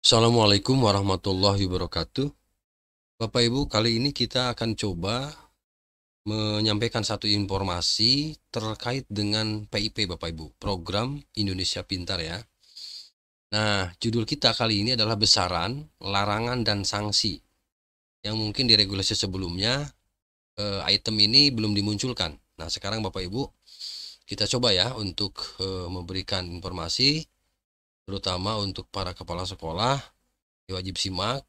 Assalamualaikum warahmatullahi wabarakatuh. Bapak Ibu, kali ini kita akan coba menyampaikan satu informasi terkait dengan PIP Bapak Ibu, program Indonesia Pintar ya. Nah, judul kita kali ini adalah besaran, larangan dan sanksi. Yang mungkin di regulasi sebelumnya eh, item ini belum dimunculkan. Nah, sekarang Bapak Ibu kita coba ya untuk eh, memberikan informasi terutama untuk para kepala sekolah wajib simak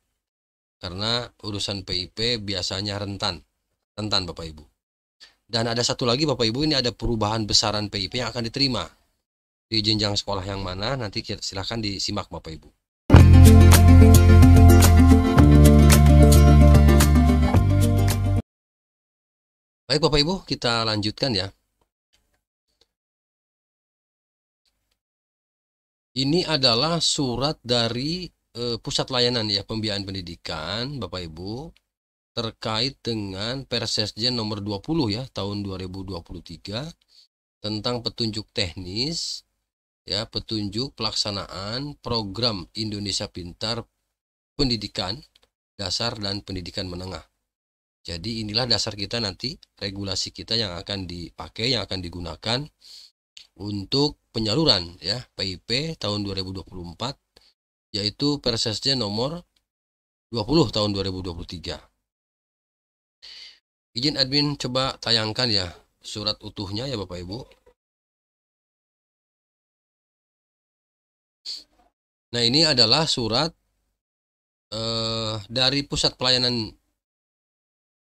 karena urusan PIP biasanya rentan rentan Bapak Ibu. Dan ada satu lagi Bapak Ibu ini ada perubahan besaran PIP yang akan diterima di jenjang sekolah yang mana nanti silahkan disimak Bapak Ibu. Baik Bapak Ibu kita lanjutkan ya Ini adalah surat dari e, Pusat Layanan ya Pembiayaan Pendidikan Bapak Ibu terkait dengan Persesjen nomor 20 ya tahun 2023 tentang petunjuk teknis ya petunjuk pelaksanaan program Indonesia Pintar pendidikan dasar dan pendidikan menengah. Jadi inilah dasar kita nanti regulasi kita yang akan dipakai yang akan digunakan untuk penyaluran ya PIP tahun 2024 yaitu Persesnya nomor 20 tahun 2023. Izin admin coba tayangkan ya surat utuhnya ya Bapak Ibu. Nah ini adalah surat eh, dari Pusat Pelayanan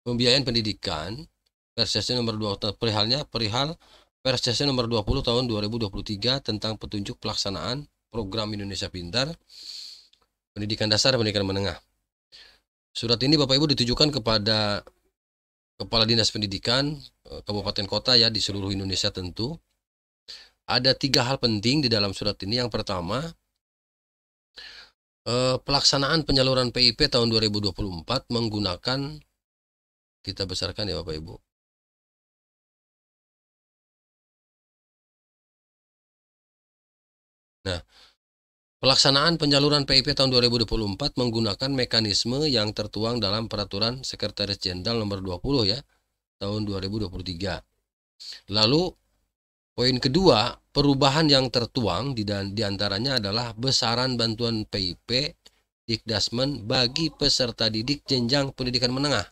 Pembiayaan Pendidikan Persesnya nomor 2 perihalnya perihal Persesnya nomor 20 tahun 2023 tentang petunjuk pelaksanaan program Indonesia Pintar pendidikan dasar dan pendidikan menengah. Surat ini Bapak Ibu ditujukan kepada Kepala Dinas Pendidikan eh, Kabupaten Kota ya di seluruh Indonesia tentu. Ada tiga hal penting di dalam surat ini. Yang pertama, eh, pelaksanaan penyaluran PIP tahun 2024 menggunakan kita besarkan ya Bapak Ibu Nah, pelaksanaan penyaluran PIP tahun 2024 menggunakan mekanisme yang tertuang dalam Peraturan Sekretaris Jenderal nomor 20 ya, tahun 2023. Lalu poin kedua, perubahan yang tertuang di di antaranya adalah besaran bantuan PIP Dikdasmen bagi peserta didik jenjang pendidikan menengah.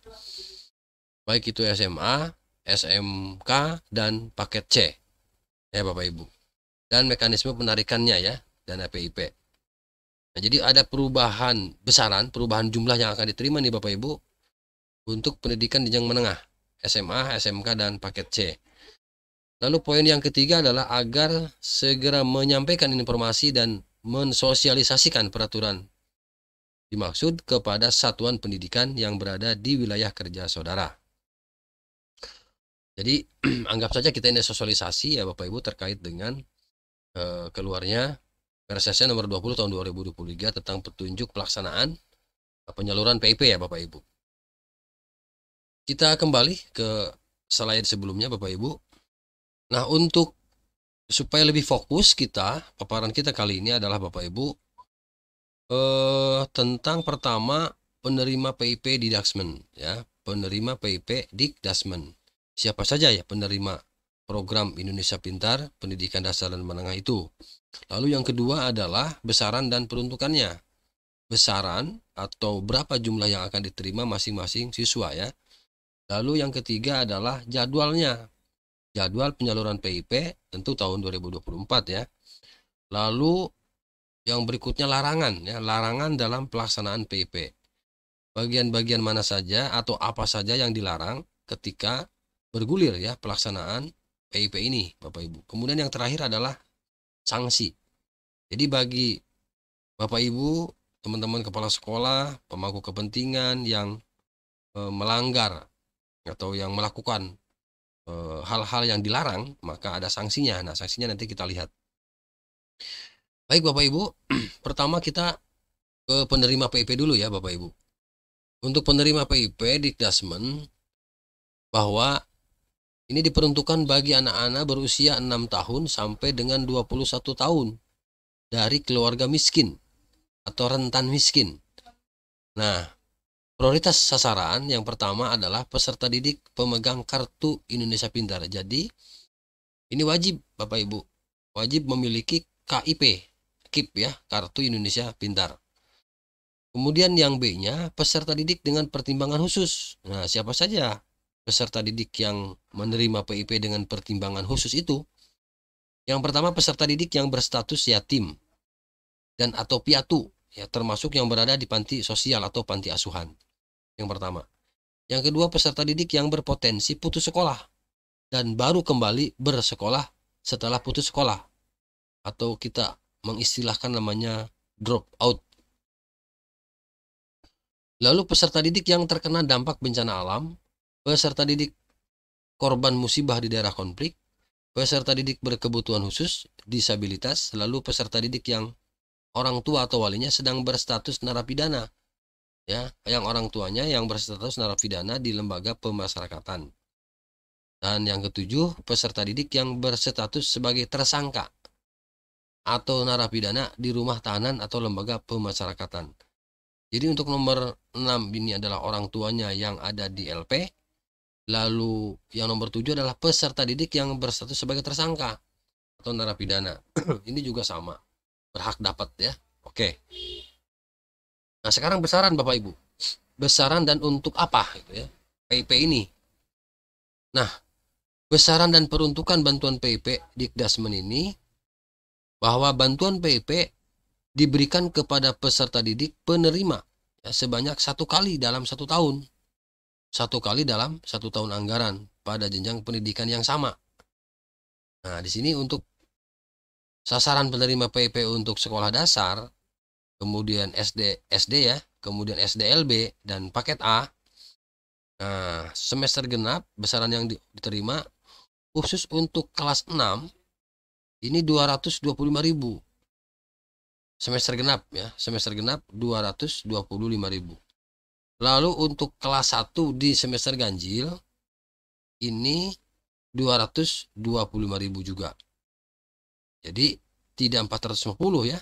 Baik itu SMA, SMK, dan paket C. Ya Bapak Ibu dan mekanisme penarikannya ya dana PIP. Nah, jadi ada perubahan besaran, perubahan jumlah yang akan diterima nih Bapak Ibu untuk pendidikan jenjang menengah, SMA, SMK dan paket C. Lalu poin yang ketiga adalah agar segera menyampaikan informasi dan mensosialisasikan peraturan dimaksud kepada satuan pendidikan yang berada di wilayah kerja saudara. Jadi anggap saja kita ini sosialisasi ya Bapak Ibu terkait dengan Eh, keluarnya Persesnya nomor 20 tahun 2023 tentang petunjuk pelaksanaan penyaluran PIP ya Bapak Ibu. Kita kembali ke slide sebelumnya Bapak Ibu. Nah, untuk supaya lebih fokus kita, paparan kita kali ini adalah Bapak Ibu eh, tentang pertama penerima PIP di Daxmen ya, penerima PIP di Dasmen. Siapa saja ya penerima program Indonesia Pintar, pendidikan dasar dan menengah itu. Lalu yang kedua adalah besaran dan peruntukannya. Besaran atau berapa jumlah yang akan diterima masing-masing siswa ya. Lalu yang ketiga adalah jadwalnya. Jadwal penyaluran PIP tentu tahun 2024 ya. Lalu yang berikutnya larangan ya, larangan dalam pelaksanaan PIP. Bagian-bagian mana saja atau apa saja yang dilarang ketika bergulir ya pelaksanaan PIP ini Bapak Ibu. Kemudian yang terakhir adalah sanksi. Jadi bagi Bapak Ibu, teman-teman kepala sekolah, pemangku kepentingan yang e, melanggar atau yang melakukan eh, hal-hal e, yang dilarang, maka ada sanksinya. Nah, sanksinya nanti kita lihat. Baik Bapak Ibu, pertama kita ke penerima PIP dulu ya Bapak Ibu. Untuk penerima PIP di Dasmen bahwa ini diperuntukkan bagi anak-anak berusia 6 tahun sampai dengan 21 tahun dari keluarga miskin atau rentan miskin. Nah, prioritas sasaran yang pertama adalah peserta didik pemegang kartu Indonesia Pintar. Jadi, ini wajib Bapak Ibu, wajib memiliki KIP, KIP ya, Kartu Indonesia Pintar. Kemudian yang B-nya peserta didik dengan pertimbangan khusus. Nah, siapa saja peserta didik yang menerima PIP dengan pertimbangan khusus itu? Yang pertama peserta didik yang berstatus yatim dan atau piatu ya termasuk yang berada di panti sosial atau panti asuhan. Yang pertama. Yang kedua peserta didik yang berpotensi putus sekolah dan baru kembali bersekolah setelah putus sekolah atau kita mengistilahkan namanya drop out. Lalu peserta didik yang terkena dampak bencana alam, peserta didik korban musibah di daerah konflik, peserta didik berkebutuhan khusus, disabilitas, lalu peserta didik yang orang tua atau walinya sedang berstatus narapidana ya yang orang tuanya yang berstatus narapidana di lembaga pemasyarakatan. Dan yang ketujuh peserta didik yang berstatus sebagai tersangka atau narapidana di rumah tahanan atau lembaga pemasyarakatan. Jadi untuk nomor 6 ini adalah orang tuanya yang ada di LP lalu yang nomor 7 adalah peserta didik yang berstatus sebagai tersangka atau narapidana ini juga sama berhak dapat ya. Oke. Nah, sekarang besaran Bapak Ibu. Besaran dan untuk apa gitu ya. PIP ini. Nah, besaran dan peruntukan bantuan PIP Dikdasmen ini bahwa bantuan PIP diberikan kepada peserta didik penerima ya, sebanyak satu kali dalam satu tahun. Satu kali dalam satu tahun anggaran pada jenjang pendidikan yang sama. Nah, di sini untuk sasaran penerima PIP untuk sekolah dasar, kemudian SD SD ya, kemudian SDLB dan paket A. Nah, semester genap besaran yang diterima khusus untuk kelas 6 ini 225.000. Semester genap ya, semester genap 225.000. Lalu untuk kelas 1 di semester ganjil ini 225.000 juga. Jadi tidak 450 ya.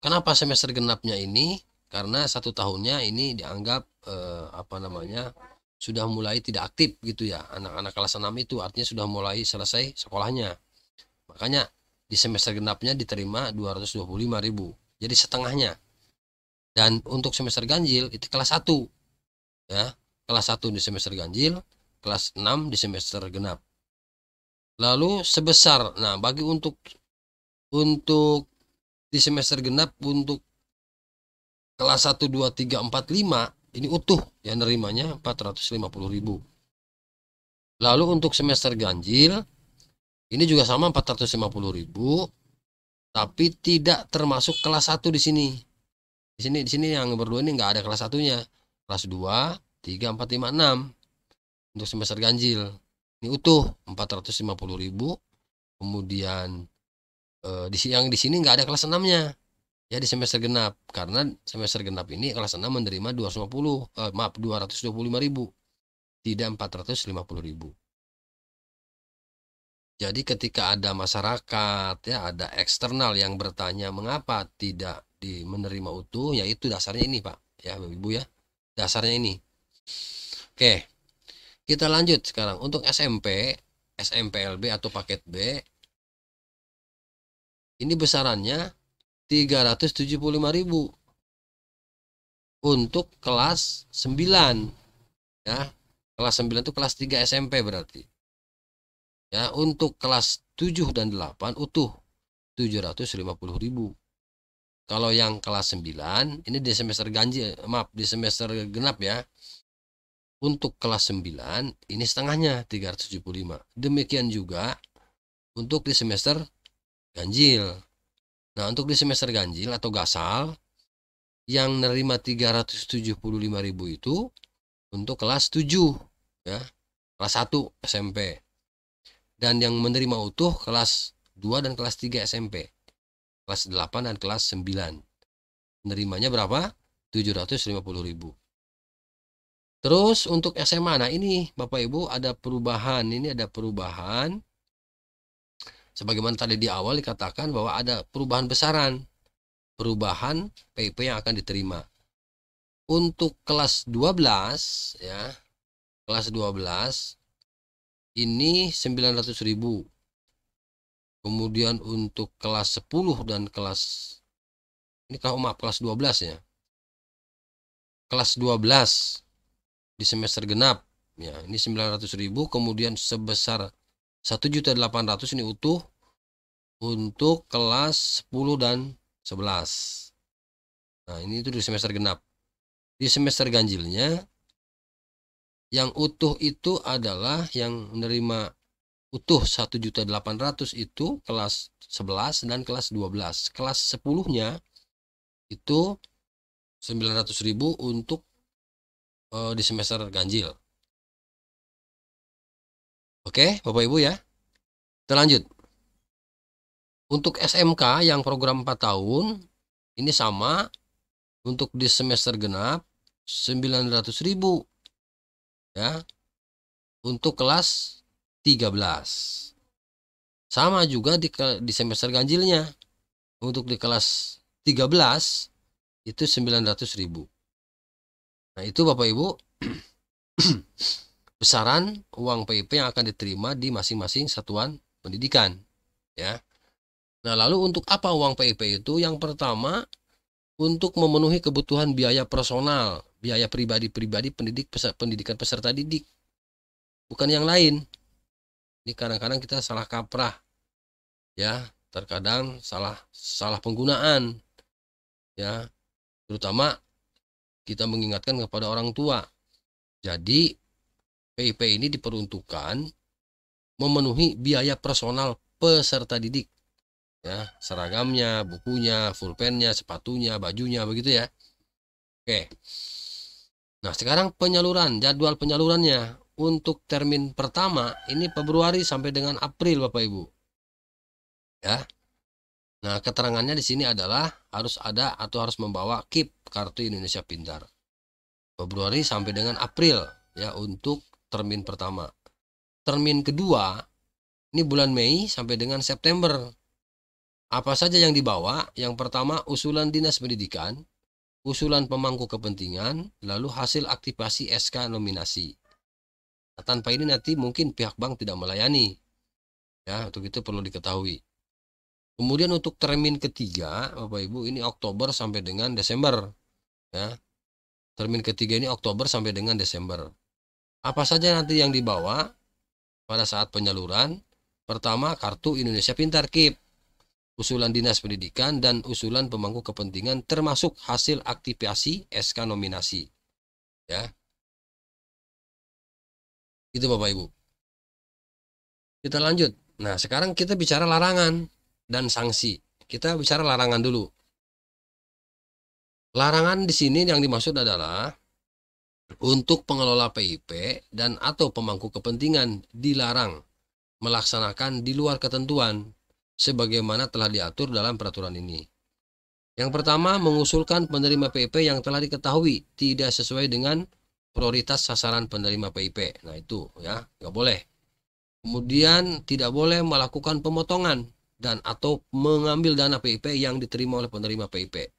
Kenapa semester genapnya ini? Karena satu tahunnya ini dianggap eh, apa namanya sudah mulai tidak aktif gitu ya. Anak-anak kelas 6 itu artinya sudah mulai selesai sekolahnya. Makanya di semester genapnya diterima 225.000. Jadi setengahnya. Dan untuk semester ganjil itu kelas 1. Ya, kelas 1 di semester ganjil, kelas 6 di semester genap. Lalu sebesar, nah bagi untuk untuk di semester genap untuk kelas 1, 2, 3, 4, 5 ini utuh yang nerimanya 450 ribu. Lalu untuk semester ganjil ini juga sama 450 ribu tapi tidak termasuk kelas 1 di sini. Di sini di sini yang berdua ini nggak ada kelas satunya. Kelas 2, 3, 4, 5, 6 untuk semester ganjil. Ini utuh 450.000 kemudian eh, di yang di sini nggak ada kelas 6 nya ya di semester genap. Karena semester genap ini kelas 6 menerima 250 eh, maaf 225.000 tidak 450.000 jadi ketika ada masyarakat ya ada eksternal yang bertanya mengapa tidak di menerima utuh yaitu dasarnya ini Pak ya Ibu ya dasarnya ini oke kita lanjut sekarang untuk SMP, SMPLB atau paket B. Ini besarannya 375.000 untuk kelas 9 ya. Kelas 9 itu kelas 3 SMP berarti. Ya, untuk kelas 7 dan 8 utuh 750.000. Kalau yang kelas 9 ini di semester ganjil, maaf di semester genap ya. Untuk kelas 9 ini setengahnya 375. Demikian juga untuk di semester ganjil. Nah, untuk di semester ganjil atau gasal yang nerima 375.000 itu untuk kelas 7 ya. Kelas 1 SMP. Dan yang menerima utuh kelas 2 dan kelas 3 SMP. Kelas 8 dan kelas 9. Nerimanya berapa? 750.000. Terus untuk SMA, nah ini Bapak Ibu ada perubahan, ini ada perubahan. Sebagaimana tadi di awal dikatakan bahwa ada perubahan besaran. perubahan PIP yang akan diterima. Untuk kelas 12 ya. Kelas 12 ini 900.000. Kemudian untuk kelas 10 dan kelas ini kalau maaf kelas 12 ya. Kelas 12 di semester genap ya ini 900.000 kemudian sebesar 1.800 ini utuh untuk kelas 10 dan 11 nah ini itu di semester genap di semester ganjilnya yang utuh itu adalah yang menerima utuh 1.800 itu kelas 11 dan kelas 12 kelas 10 nya itu 900.000 untuk uh, di semester ganjil Oke, Bapak Ibu ya. Kita lanjut. Untuk SMK yang program 4 tahun ini sama untuk di semester genap 900.000 ya. Untuk kelas 13. Sama juga di di semester ganjilnya. Untuk di kelas 13 itu 900.000. Nah, itu Bapak Ibu besaran uang PIP yang akan diterima di masing-masing satuan pendidikan ya. Nah, lalu untuk apa uang PIP itu? Yang pertama untuk memenuhi kebutuhan biaya personal, biaya pribadi-pribadi pendidik pendidikan peserta didik. Bukan yang lain. Ini kadang-kadang kita salah kaprah. Ya, terkadang salah salah penggunaan. Ya. Terutama kita mengingatkan kepada orang tua. Jadi PIP ini diperuntukkan memenuhi biaya personal peserta didik. Ya, seragamnya, bukunya, pulpennya, sepatunya, bajunya begitu ya. Oke. Nah, sekarang penyaluran, jadwal penyalurannya untuk termin pertama ini Februari sampai dengan April Bapak Ibu. Ya. Nah, keterangannya di sini adalah harus ada atau harus membawa KIP Kartu Indonesia Pintar. Februari sampai dengan April ya untuk termin pertama. Termin kedua, ini bulan Mei sampai dengan September. Apa saja yang dibawa? Yang pertama, usulan Dinas Pendidikan, usulan pemangku kepentingan, lalu hasil aktivasi SK nominasi. Nah, tanpa ini nanti mungkin pihak bank tidak melayani. Ya, untuk itu perlu diketahui. Kemudian untuk termin ketiga, Bapak Ibu, ini Oktober sampai dengan Desember. Ya. Termin ketiga ini Oktober sampai dengan Desember. Apa saja nanti yang dibawa pada saat penyaluran? Pertama, kartu Indonesia Pintar KIP, usulan Dinas Pendidikan dan usulan pemangku kepentingan termasuk hasil aktivasi SK nominasi. Ya. Itu Bapak Ibu. Kita lanjut. Nah, sekarang kita bicara larangan dan sanksi. Kita bicara larangan dulu. Larangan di sini yang dimaksud adalah untuk pengelola PIP dan atau pemangku kepentingan dilarang melaksanakan di luar ketentuan sebagaimana telah diatur dalam peraturan ini. Yang pertama, mengusulkan penerima PIP yang telah diketahui tidak sesuai dengan prioritas sasaran penerima PIP. Nah itu ya, nggak boleh. Kemudian tidak boleh melakukan pemotongan dan atau mengambil dana PIP yang diterima oleh penerima PIP.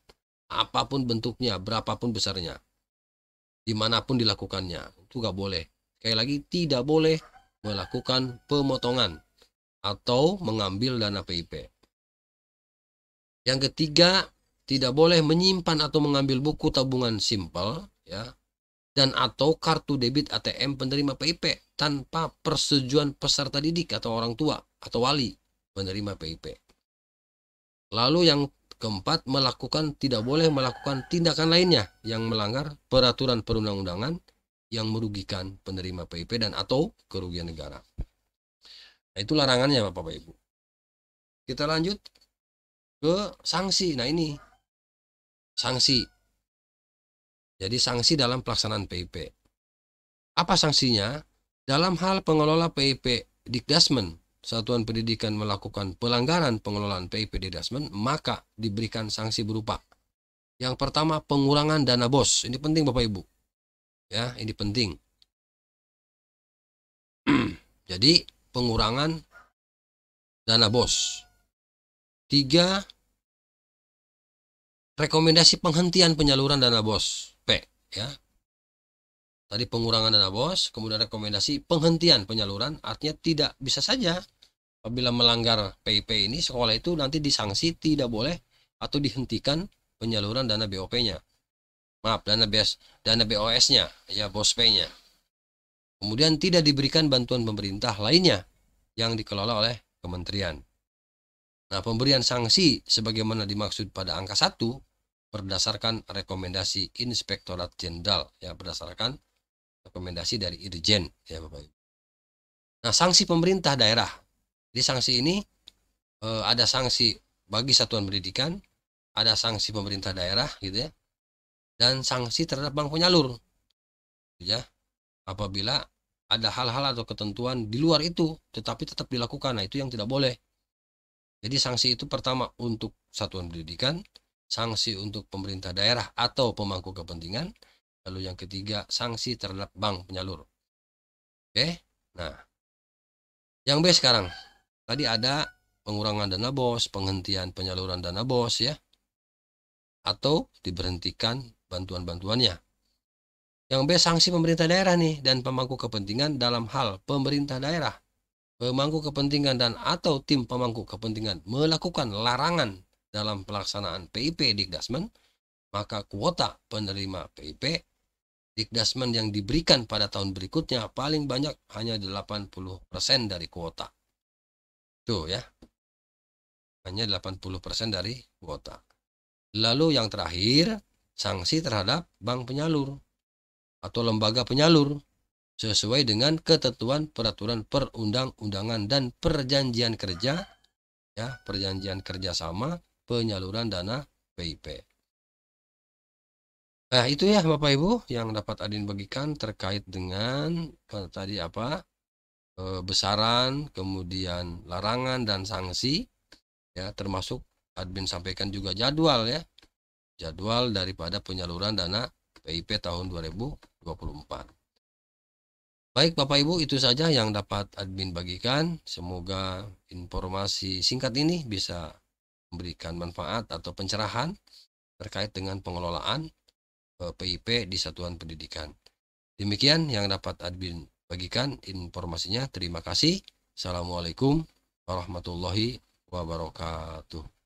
Apa pun bentuknya, berapapun besarnya di mana pun dilakukannya itu nggak boleh sekali lagi tidak boleh melakukan pemotongan atau mengambil dana PIP yang ketiga tidak boleh menyimpan atau mengambil buku tabungan simpel ya dan atau kartu debit ATM penerima PIP tanpa persetujuan peserta didik atau orang tua atau wali penerima PIP. Lalu yang Keempat, melakukan tidak boleh melakukan tindakan lainnya yang melanggar peraturan perundang-undangan yang merugikan penerima PIP dan atau kerugian negara. Nah, itu larangannya Bapak Ibu. Kita lanjut ke sanksi. Nah, ini sanksi. Jadi sanksi dalam pelaksanaan PIP. Apa sanksinya? Dalam hal pengelola PIP Dikdasmen satuan pendidikan melakukan pelanggaran pengelolaan PIP Dasmen, maka diberikan sanksi berupa yang pertama pengurangan dana bos. Ini penting Bapak Ibu. Ya, ini penting. Jadi pengurangan dana bos. Tiga, rekomendasi penghentian penyaluran dana bos P ya. Tadi pengurangan dana bos kemudian rekomendasi penghentian penyaluran artinya tidak bisa saja. Apabila melanggar PIP ini sekolah itu nanti disanksi tidak boleh atau dihentikan penyaluran dana BOP-nya maaf dana BS dana BOS-nya ya bos P-nya. Kemudian tidak diberikan bantuan pemerintah lainnya yang dikelola oleh kementerian. Nah, pemberian sanksi sebagaimana dimaksud pada angka 1 berdasarkan rekomendasi Inspektorat Jenderal ya berdasarkan rekomendasi dari Irjen ya Bapak Ibu. Nah, sanksi pemerintah daerah. Di sanksi ini eh, ada sanksi bagi satuan pendidikan, ada sanksi pemerintah daerah gitu ya. Dan sanksi terhadap bank penyalur. Ya. Apabila ada hal-hal atau ketentuan di luar itu tetapi tetap dilakukan. Nah, itu yang tidak boleh. Jadi sanksi itu pertama untuk satuan pendidikan, sanksi untuk pemerintah daerah atau pemangku kepentingan, lalu yang ketiga sanksi terhadap bank penyalur. Oke, nah. Yang B sekarang. Tadi ada pengurangan dana bos, penghentian penyaluran dana bos ya, atau diberhentikan bantuan-bantuannya. Yang B sanksi pemerintah daerah nih dan pemangku kepentingan dalam hal pemerintah daerah. Pemangku kepentingan dan atau tim pemangku kepentingan melakukan larangan dalam pelaksanaan PIP Dikdasmen, maka kuota penerima PIP Dikdasmen yang diberikan pada tahun berikutnya paling banyak hanya 80% dari kuota. Tuh ya. Hanya 80% dari kuota. Lalu yang terakhir, sanksi terhadap bank penyalur atau lembaga penyalur sesuai dengan ketentuan peraturan perundang-undangan dan perjanjian kerja ya perjanjian kerjasama penyaluran dana PIP. Nah itu ya Bapak Ibu yang dapat Adin bagikan terkait dengan eh, tadi apa eh, besaran kemudian larangan dan sanksi ya termasuk admin sampaikan juga jadwal ya jadwal daripada penyaluran dana PIP tahun 2024. Baik Bapak Ibu itu saja yang dapat admin bagikan. Semoga informasi singkat ini bisa memberikan manfaat atau pencerahan terkait dengan pengelolaan PIP eh, di satuan pendidikan. Demikian yang dapat admin bagikan informasinya. Terima kasih. Assalamualaikum warahmatullahi wabarakatuh.